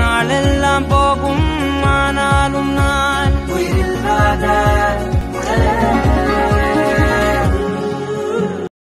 நாளெல்லாம்